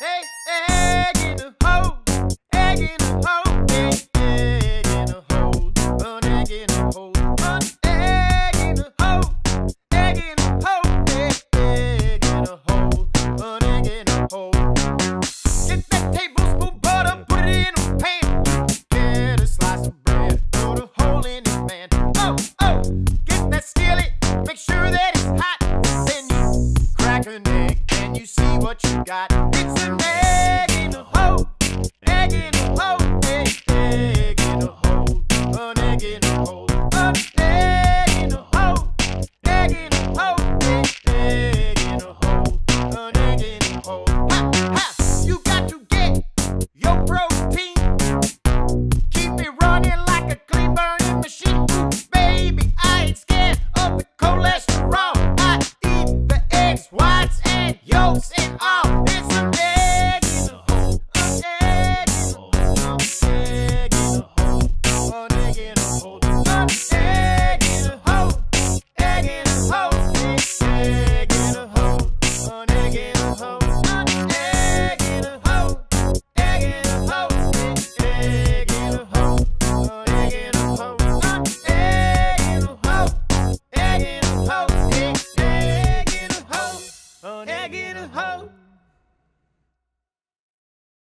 hey, hey. Can you see what you got. It's an egg in a hole, egg in a hole, egg, egg in a hole, an egg in a hole, an